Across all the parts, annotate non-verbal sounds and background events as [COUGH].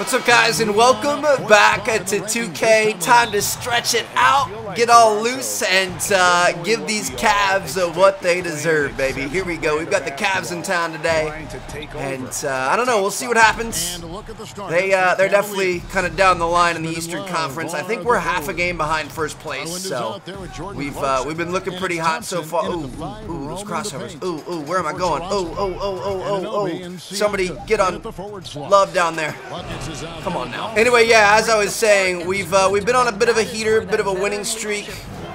What's up guys and welcome back to 2K. Time to stretch it out, get all loose, and uh, give these Cavs uh, what they deserve, baby. Here we go. We've got the Cavs in town today, and uh, I don't know. We'll see what happens. They, uh, they're definitely kind of down the line in the Eastern Conference. I think we're half a game behind first place, so we've uh, we've been looking pretty hot so far. Ooh, ooh, those crossovers. Ooh, ooh, where am I going? Oh, oh, oh, oh, oh, oh. Somebody get on love down there. Come on now. Anyway, yeah, as I was saying, we've uh, we've been on a bit of a heater, bit of a winning streak.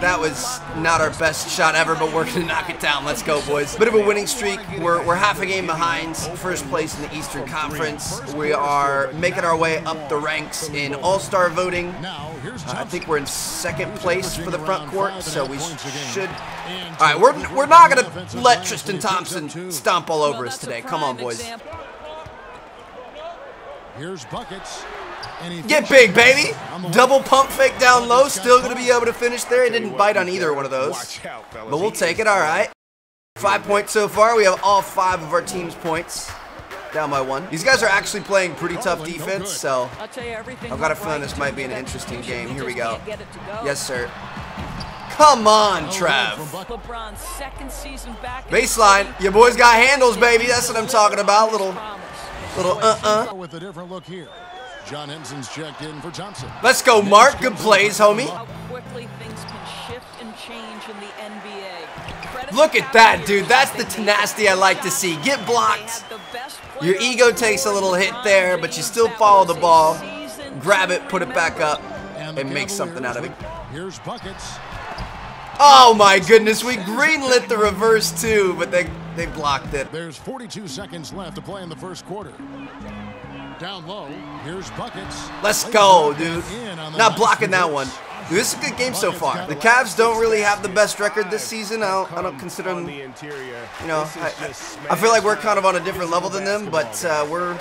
That was not our best shot ever, but we're gonna knock it down. Let's go, boys. Bit of a winning streak. We're, we're half a game behind first place in the Eastern Conference. We are making our way up the ranks in All-Star voting. Uh, I think we're in second place for the front court, so we should. All right, we're we're not gonna let Tristan Thompson stomp all over us today. Come on, boys. Here's buckets. Get big, baby. Double pump fake down low. Still going to be able to finish there. It didn't bite on either one of those. But we'll take it. All right. Five points so far. We have all five of our team's points. Down by one. These guys are actually playing pretty tough defense, so I've got a feeling this might be an interesting game. Here we go. Yes, sir. Come on, Trev. Baseline. Your boys got handles, baby. That's what I'm talking about. Little Little uh-uh. With a different look here. John Henson's checked in for Thompson. Let's go, Mark. Good plays, homie. Look at that, dude. That's the tenacity I like to see. Get blocked. Your ego takes a little hit there, but you still follow the ball. Grab it, put it back up, and make something out of it. Here's buckets. Oh my goodness, we [LAUGHS] greenlit the reverse too, but they they blocked it. There's 42 seconds left to play in the first quarter. Down low, here's buckets. Let's go, dude. Not blocking that one. Dude, this is a good game so far. The Cavs don't really have the best record this season. I don't, I don't consider them, you know, I, I, feel like we're kind of on a different level than them, but uh, we're...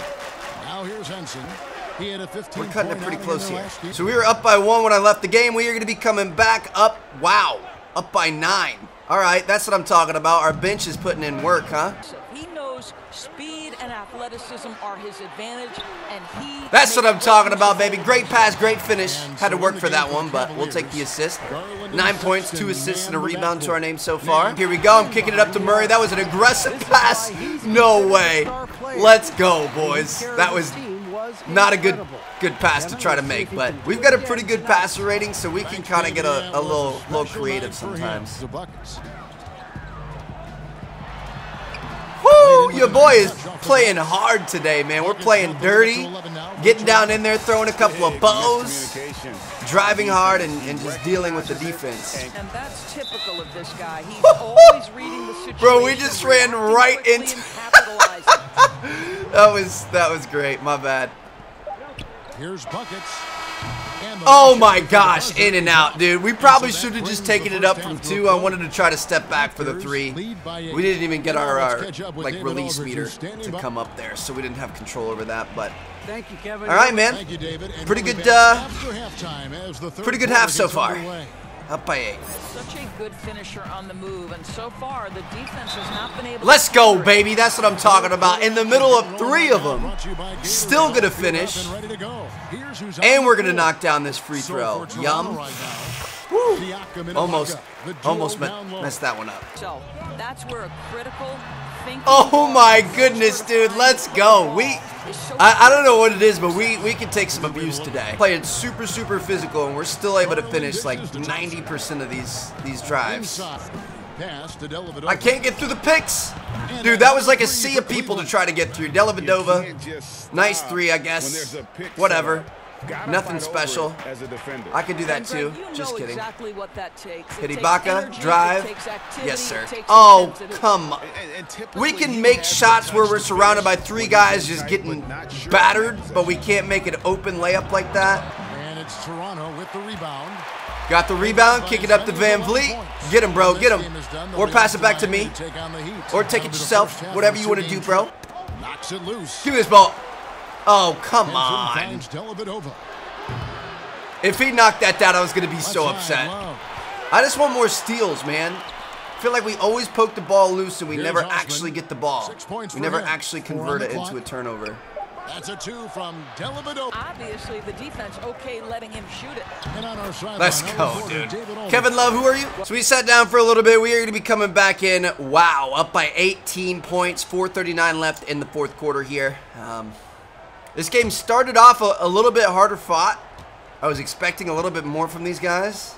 Now here's Henson. We're cutting it pretty close here. So we were up by one when I left the game. We are going to be coming back up. Wow. Up by nine. All right, that's what I'm talking about. Our bench is putting in work, huh? He knows speed and athleticism are his advantage, and he. That's what I'm talking about, baby. Great pass, great finish. Had to work for that one, but we'll take the assist. Nine points, two assists, and a rebound to our name so far. Here we go. I'm kicking it up to Murray. That was an aggressive pass. No way. Let's go, boys. That was not a good good pass to try to make, but we've got a pretty good passer rating, so we can kind of get a, a little, little creative sometimes. Woo! Your boy is playing hard today, man. We're playing dirty, getting down in there, throwing a couple of bows, driving hard, and, and just dealing with the defense. And that's typical of this guy. He's [LAUGHS] always reading the situation. Bro, we just ran right into. [LAUGHS] that was that was great. My bad. Here's buckets. Oh my gosh, in and out, dude. We probably should have just taken it up from two. I wanted to try to step back for the three. We didn't even get our, our like release meter to come up there, so we didn't have control over that. But thank you, Kevin. All right, man. Pretty good, uh, pretty good half so far. Up by eight. Such a good finisher on the move, and so far the defense has not been able. Let's go, baby. That's what I'm talking about. In the middle of three of them, still gonna finish, and we're gonna knock down this free throw. Yum. Woo. Almost, almost messed that one up. So that's where a critical. Oh my goodness, dude. Let's go. We I, I, don't know what it is, but we, we can take some abuse today. Playing super, super physical, and we're still able to finish like 90% of these, these drives. I can't get through the picks. Dude, that was like a sea of people to try to get through. Dellavedova, nice three, I guess. Whatever. Nothing special. I could do that too. Just kidding. Hit Ibaka, drive. Yes, sir. Oh, come on. We can make shots where we're surrounded by three guys just getting battered, but we can't make an open layup like that. And it's Toronto with the rebound. Got the rebound, kick it up to VanVleet. Get him, bro, get him. Or pass it back to me. Or take it yourself, whatever you want to do, bro. Give me this ball. Oh, come on. If he knocked that down, I was going to be so upset. I just want more steals, man. I feel like we always poke the ball loose and we never actually get the ball. We never actually convert it into a turnover. That's a two from Dellavedova. Obviously, the defense okay letting him shoot it. And on our sideline, Let's number go, dude. David Kevin Love, who are you? So we sat down for a little bit. We are going to be coming back in. Wow, up by 18 points. 4:39 left in the fourth quarter here. Um, this game started off a, a little bit harder fought. I was expecting a little bit more from these guys.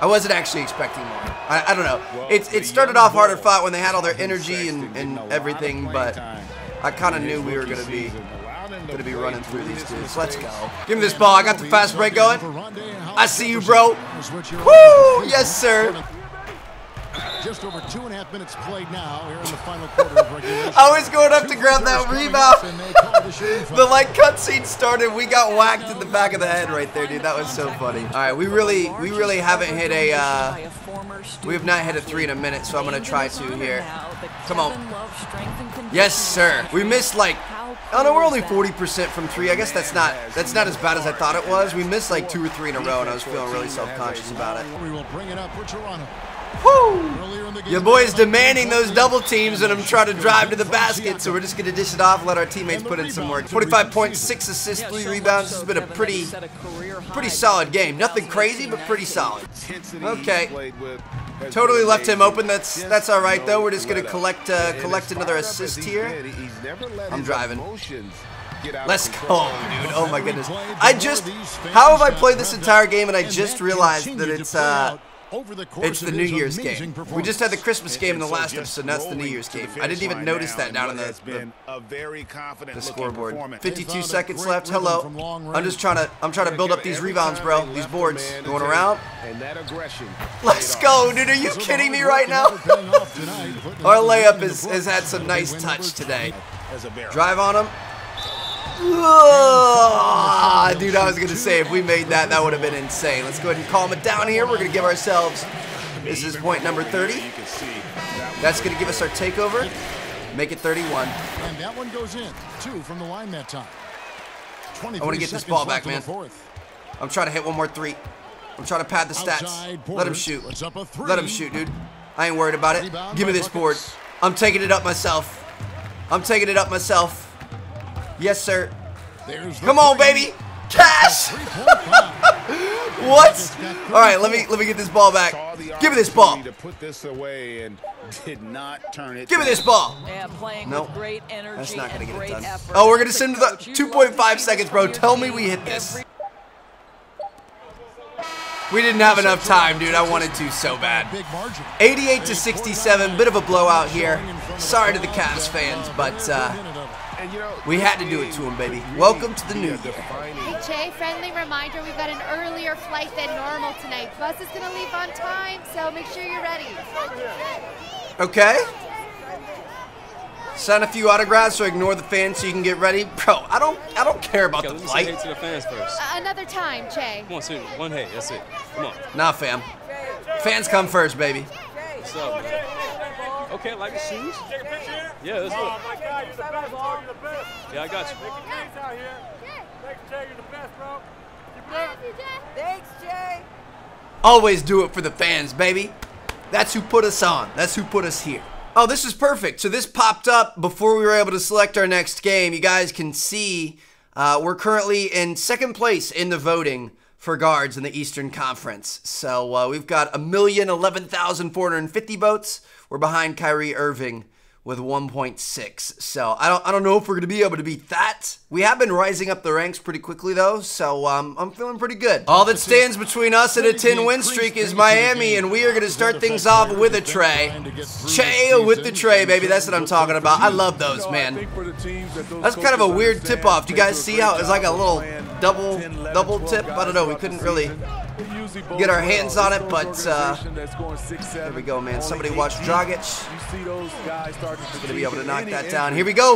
I wasn't actually expecting more. I, I don't know. It, it started off harder fought when they had all their energy and, and everything, but I kind of knew we were going to be going to be running through these dudes. Let's go. Give me this ball. I got the fast break going. I see you, bro. Woo! Yes, sir. Just over two and a half minutes played now here in the final quarter of regulation. I was going up to grab that rebound. up, and they call the shooting The foul. like cutscene started. We got whacked in the back of the head right there, dude. That was so funny. All right, we really, we really haven't hit a. Uh, we have not hit a three in a minute, so I'm gonna try to here. Come on. Yes, sir. We missed like. Oh no, we're only 40% from three. I guess that's not that's not as bad as I thought it was. We missed like two or three in a row, and I was feeling really self-conscious about it. We will bring it up for Toronto. Woo! Your boy's demanding those double teams, and I'm trying to drive to the basket, so we're just gonna dish it off, let our teammates put in some work. 45 points, six assists, three rebounds. This has been a pretty, pretty solid game. Nothing crazy, but pretty solid. Okay. Totally left him open. That's that's all right though. We're just gonna collect uh, collect another assist here. I'm driving. Let's go, dude. Oh my goodness. I just how have I played this entire game and I just realized that it's uh it's the New Year's game. We just had the Christmas game in the last episode. Now it's the New Year's game. I didn't even notice that down in the, the, the scoreboard. 52 seconds left. Hello. I'm just trying to I'm trying to build up these rebounds, bro. These boards going around. And that aggression. [LAUGHS] Let's go, dude. Are you kidding me right now? Our layup has, has had some nice touch today. Drive on him. Ah, dude, I was going to say, if we made that, that would have been insane. Let's go ahead and calm it down here. We're going to give ourselves, this is point number 30. That's going to give us our takeover. Make it 31. And that one goes in. Two from the line that time. I want to get this ball back, man. I'm trying to hit one more three. I'm trying to pad the stats. Let him shoot. puts up a three. Let him shoot, dude. I ain't worried about it. Give me this board. I'm taking it up myself. I'm taking it up myself. Yes, sir. There's Come on, three. baby. Cash. [LAUGHS] What? All right, let me let me get this ball back. Give me this ball. To put this away and did not turn it. Give me this ball. Yeah, playing Nope. with great energy That's not gonna get it done. effort. Oh, we're gonna As a send to the 2.5 love to see seconds, bro. Tell me we hit this. We didn't have enough time, dude. I wanted to so bad. 88 to 67, bit of a blowout here. Sorry to the Cavs fans, but uh, And, you know, we had to do it to him, baby. Welcome to the new year. Hey Jay, friendly reminder, we've got an earlier flight than normal tonight. Bus is gonna leave on time, so make sure you're ready. Okay. Sign a few autographs or ignore the fans so you can get ready, bro. I don't, I don't care about the Let me say hey flight. to the fans first. Uh, another time, Jay. Come on, say one hey. That's it. Come on. Nah, fam. Fans come first, baby. What's up, man? Okay, like the shoes. take Yeah, let's Oh look. my God, you're the best, bro. You're the best. Yeah, I got you. Make your names out here. Thanks, Jay. You're the best, bro. Keep it up. Thanks, Jay. Always do it for the fans, baby. That's who put us on. That's who put us here. Oh, this is perfect. So this popped up before we were able to select our next game. You guys can see uh, we're currently in second place in the voting for guards in the Eastern Conference. So uh, we've got a million eleven thousand four hundred and fifty votes. We're behind Kyrie Irving with 1.6. So I don't I don't know if we're gonna be able to beat that. We have been rising up the ranks pretty quickly though, so um, I'm feeling pretty good. All that stands between us and a 10 win streak is Miami, and we are gonna start things off with a trey. Che with the trey, baby. That's what I'm talking about. I love those, man. That's kind of a weird tip off. Do you guys see how it's like a little double double tip? I don't know. We couldn't really get our hands on it, but uh, there we go, man. Somebody watch Dragic. Gonna be able to knock that down. Here we go.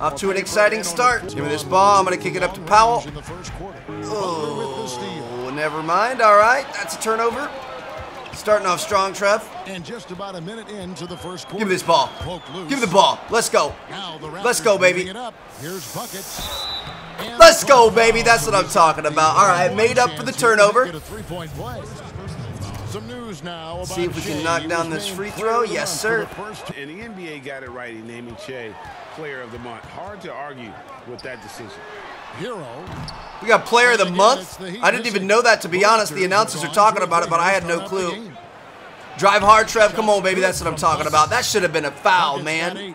Off to an exciting start. Give me this ball. I'm gonna kick it up to Powell. In the first quarter. Butler with the steal. Oh, never mind. All right, that's a turnover. Starting off strong, Trev. And just about a minute into the first quarter. Give me this ball. Give me the ball. Let's go. Let's go, baby. moving It up. Here's buckets. And Let's go, baby. That's what I'm talking about. All right, made up for the Chance here to turnover. Three-point play. some news now about See if we can knock down this free throw. Yes, sir. And the NBA got it right in naming Che Player of the Month. Hard to argue with that decision. hero. We got player of the month. it's the Heat I didn't even know that, to be honest. The announcers are talking about it, but I had no clue. Drive hard, Trev. Come on, baby. That's what I'm talking about. That should have been a foul, man.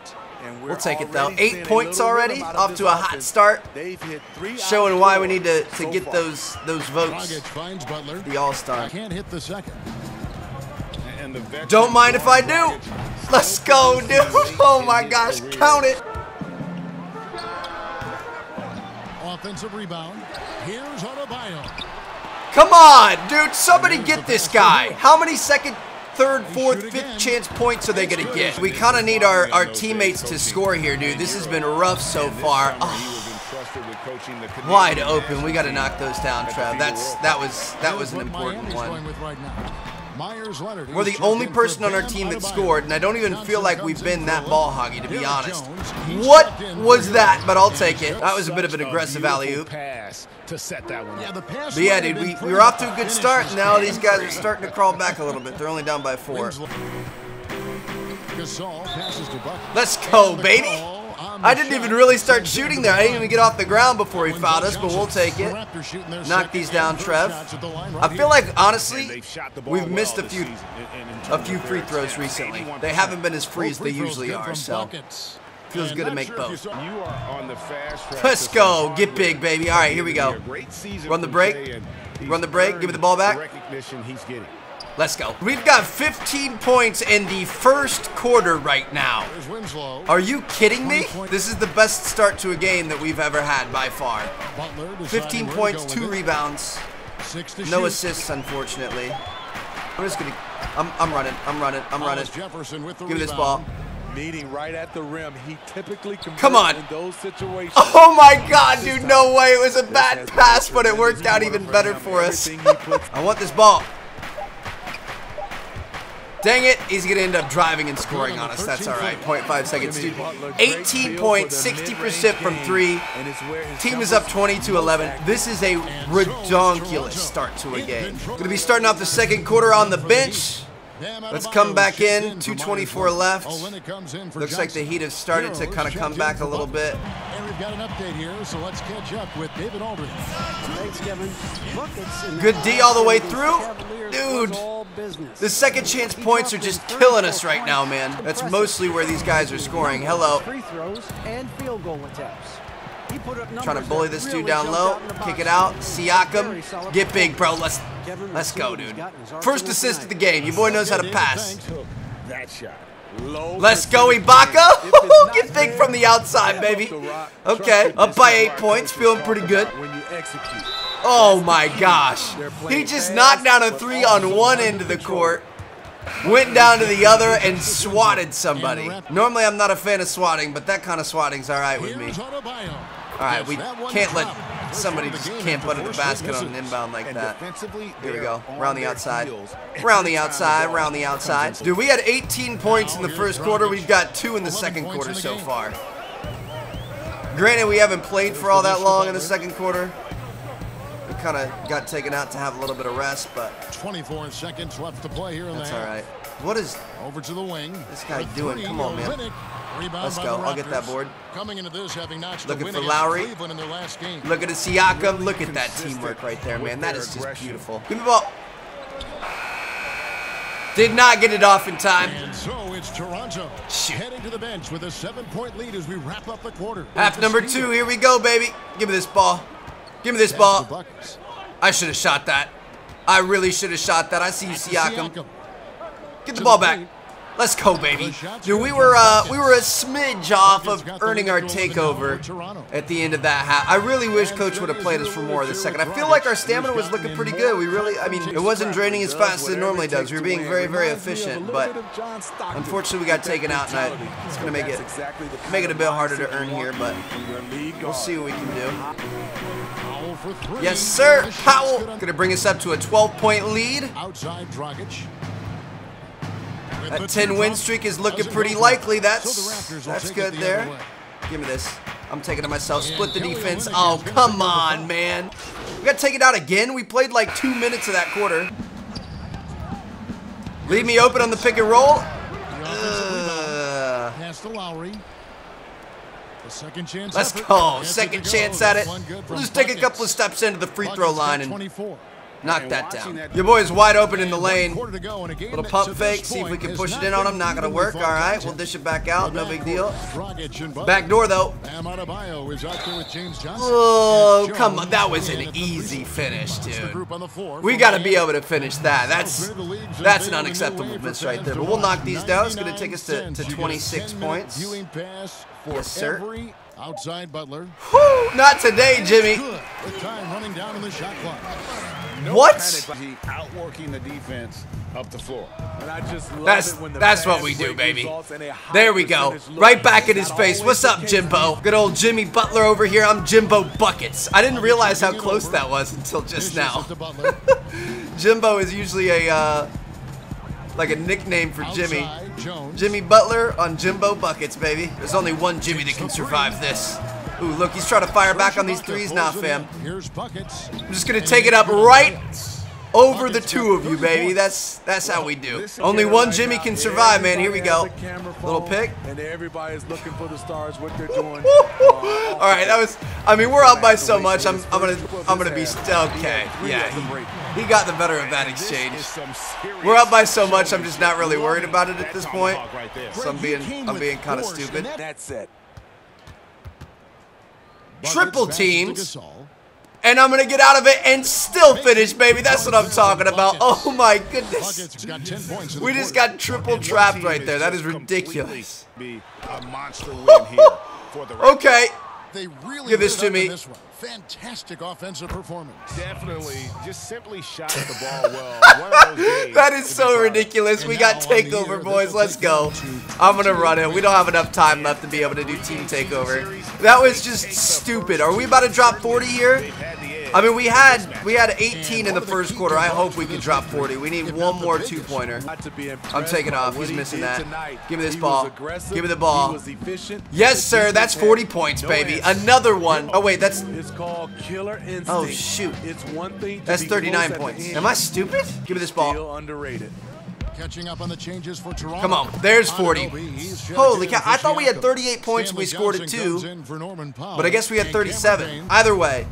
Eight. And We'll take it, though. Eight points already. Off to a hot start. They've hit three Showing why we need to, to so get far. those those votes. Finds Butler. The All-Star. Can't hit the second. And the Don't mind if I do. Let's go, dude. [LAUGHS] Oh my gosh, count it. Offensive rebound. Here's Adebayo. Come on, dude. Somebody get this guy. How many second, third, fourth, fifth chance points are they going to get? We kind of need our, our teammates to score here, dude. This has been rough so far. Oh, he was entrusted with coaching the Canadian wide open. We got to knock those down, at the Trev. FIBA That's that was that was an important one. Going with right now. Meyers Leonard. We're the only checked in for person on our team that scored, and I don't even feel like we've been that ball hoggy, to be honest. What was that? But I'll take it. That was a bit of an aggressive alley oop. pass to set that one Yeah, the pass But yeah, dude, we, we were off to a good start. Now these guys are starting to crawl back a little bit. They're only down by four. Winslow. Gasol passes to Bucket. Let's go, baby. I didn't even really start shooting there. I didn't even get off the ground before he fouled us, but we'll take it. Knock these down, Trev. I feel like, honestly, we've missed a few a few free throws recently. They haven't been as free as they usually are, so feels good to make both. Let's go. Get big, baby. All right, here we go. Run the break. Run the break. Give me the ball back. Recognition he's getting. Let's go. We've got 15 points in the first quarter right now. Are you kidding me? This is the best start to a game that we've ever had by far. 15 points, two rebounds, Six no assists, unfortunately. I'm just gonna. I'm, I'm running. I'm running. I'm running. Jefferson with the Give me this ball. Meeting right at the rim. He typically Come on. in those situations. Oh my God, dude! No way. It was a bad pass, but it worked out even better for us. I want this ball. Dang it, he's gonna end up driving and scoring on us. That's all right. 0.5 seconds, dude. 18 points, 60% from three. Team is up 22-11. This is a redonkulous start to a game. Gonna be starting off the second quarter on the bench. Let's come back in. 224 left. Olynyk comes in for Looks like the Heat have started to kind of come back a little bit. And we've got an update here, so let's catch up with David Aldridge. Thanks, Kevin. Buckets in Good D all the way through. Dude. was all business. The second chance points are just killing us right now, man. That's mostly where these guys are scoring. Hello. Free throws and field goal attempts. He put up Trying to bully this dude down low. out in the Kick it out. score. Very Siakam. Get big, bro. Let's let's go, see what he's dude. got in his First assist of the game. Your boy knows how to pass. Took that shot. Low Let's go, Ibaka. If it's [LAUGHS] not Get big from the outside, baby. up the rock. Okay, up by eight points. Feeling pretty good. about When you execute. Oh my gosh. He just knocked down a three on one end of the court. Went down to the other and swatted somebody. Normally I'm not a fan of swatting, but that kind of swatting's alright with me. All right, we can't let dropped. Somebody just the game camp the basket on an inbound like that. Here we go. Round the outside. Round the outside. Round the outside. Dude, we had 18 points in the first quarter. We've got two in the second quarter so far. Granted, we haven't played for all that long in the second quarter. We kind of got taken out to have a little bit of rest, but 24 seconds left to play here in that's all right. What is Over to the wing. This guy doing? Come on, man. Rebound Let's go. I'll get that board. Coming into this, having notched Looking for Lowry. In their last game. Look at the Siakam. Look at that teamwork right there, man. That is just beautiful. Give me the ball. Did not get it off in time. And so it's Toronto Shoot. heading to the bench with a seven-point lead as we wrap up the quarter. Half number two. Here we go, baby. Give me this ball. Give me this ball. I should have shot that. I really should have shot that. I see you. Siakam. Get the ball back. Let's go, baby. Dude, we were uh, we were a smidge off of earning our goal of the game for takeover at the end of that half. I really wish Coach would have played us for more of the second. I feel like our stamina was looking pretty good. We really, I mean, it wasn't draining as fast as it normally does. We were being very, very efficient, but unfortunately we got taken out, and I, it's gonna make it make it a bit harder to earn here. But we'll see what we can do. Powell for three. Yes, sir. Powell gonna bring us up to a 12-point lead. Outside Dragic. That 10 win streak is looking pretty go for it. likely. That's the Raptors will that's good it the other there. Give me this. I'm taking it myself. Split the defense. Oh, come on, man. We got to take it out again. We played like two minutes of that quarter. Leave me open on the pick and roll. The offensive rebound. Uh, Pass to Lowry. Second chance let's go. Second chance at it. One good We'll just take a couple of steps into the free throw line and 24. Knock that down. that- Your boy's wide open in the lane. quarter to go in a game Little pump fake, see if we can push it in on been him. Not gonna work. All right, we'll dish it back out. No big deal. Dragic and Butler. Back door though. Bam Adebayo is out there with James Johnson. Oh, come on. That was an in at the easy finish, The dude. group on the floor We got to be able to finish that. That's that's an unacceptable miss right there. But we'll knock these down. It's going to take us to, to 26 points. Viewing pass for Yes, sir. outside Butler. Whew, not today, Jimmy. With time running down on the shot clock. What? He outworking the defense up the floor. And I just love That's it when the that's what we do, baby. results in a high There we go. Right back in his face. What's up. Jimbo? Good old Jimmy Butler over here. I'm Jimbo Buckets. I didn't realize how close that was until just now. it to Butler. [LAUGHS] Jimbo is usually a uh, like a nickname for Jimmy. Jimmy Butler on Jimbo Buckets, baby. There's only one Jimmy that can survive this. Ooh, look, he's trying to fire back on these threes now, fam. Here's buckets. I'm just gonna take it up right over the two of you, baby. That's that's how we do. Only one Jimmy can survive, man. Here we go. Everybody has a camera Little pick. And everybody's looking for the stars, what they're doing. [LAUGHS] All right, that was. I mean, we're up by so much. I'm, I'm gonna, I'm gonna be okay. Yeah, he, he got the better of that exchange. We're up by so much. I'm just not really worried about it at this point. Right there. So I'm being, I'm being kind of stupid. That's it. Triple teams. And I'm gonna get out of it and still finish, baby. That's what I'm talking about. Oh my goodness. Buckets got 10 points. in We just got triple trapped right there. That is ridiculous. Be a monster win here for the Raptors. Okay. They really Give this to me. This one. Fantastic offensive performance. Definitely, just simply shot the ball well. [LAUGHS] One of those days That is so proud of. ridiculous. We got And now on the takeover, year, boys. Let's take go. to I'm gonna run it. We don't have enough time left to be able to do team takeover. That was just stupid. Are we about to drop 40 here? They've had the edge. I mean, we had we had 18 in the first quarter. I hope we can drop 40. We need one more two-pointer. Not to be impressed I'm taking off. He's missing that. Give me this ball. Give me the ball. He was efficient. Yes, sir. That's 40 points, baby. Another one. Oh wait, that's It's called killer instinct. Oh, shoot. It's one thing. That's 39 close at the points. Am I stupid? Give me this ball. Still underrated. Catching up on the changes for Toronto. Come on, there's 40. Anunoby, he's checked Holy cow, I thought we had 38 points and we scored it Johnson too. comes in for Norman Powell. But I guess we had 37. Either way,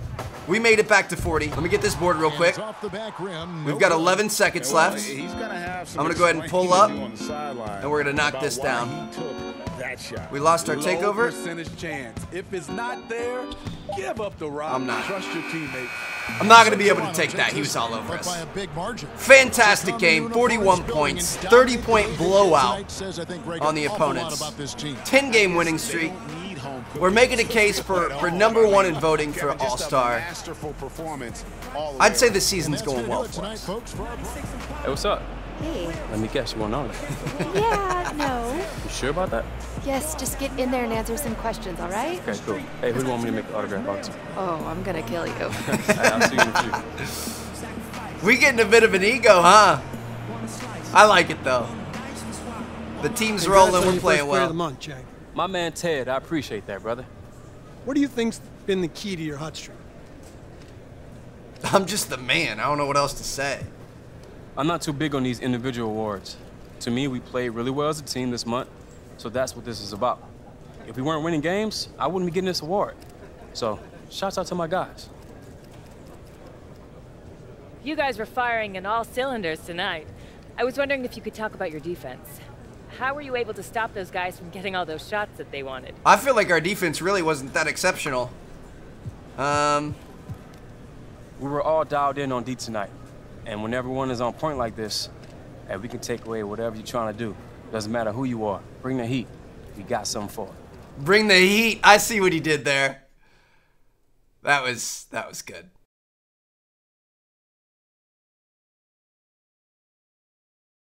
we made it back to 40. Let me get this board real quick. hands off the back rim. We've got 11 seconds left. He's gonna have some I'm gonna go ahead and pull up, to do on the sideline and we're gonna knock this down. He took that shot. We lost our takeover. percentage chance. If it's not there, give up the rock. I'm not. Trust your teammate. I'm not going to be able to take that. He was all over us. a big margin. Fantastic game. 41 points. 30 point blowout tonight says, I think, Greg, on the an awful lot opponents. about this team. 10 game winning streak. We're making a case for, for number one in voting for All a Star. Masterful performance. all the I'd say the season's going well for us. folks, for our Hey, what's up? Hey. Let me guess, you want to know. Yeah, [LAUGHS] no. You sure about that? Yes, just get in there and answer some questions, all right? Okay, cool. Hey, who do you want me to make the autograph out to? Oh, I'm gonna kill you. [LAUGHS] Hey, I'll see you in a. We getting a bit of an ego, huh? I like it though. The team's rolling. We're playing Player of the well. Month, Jack. My man Ted, I appreciate that, brother. What do you think's been the key to your hot streak? [LAUGHS] I'm just the man. I don't know what else to say. I'm not too big on these individual awards. To me, we played really well as a team this month, so that's what this is about. If we weren't winning games, I wouldn't be getting this award. So, shouts out to my guys. You guys were firing in all cylinders tonight. I was wondering if you could talk about your defense. How were you able to stop those guys from getting all those shots that they wanted? I feel like our defense really wasn't that exceptional. Um, We were all dialed in on D tonight, and when everyone is on point like this, hey, we can take away whatever you're trying to do. Doesn't matter who you are. Bring the heat. We got something for it. bring the heat. I see what he did there. That was that was good.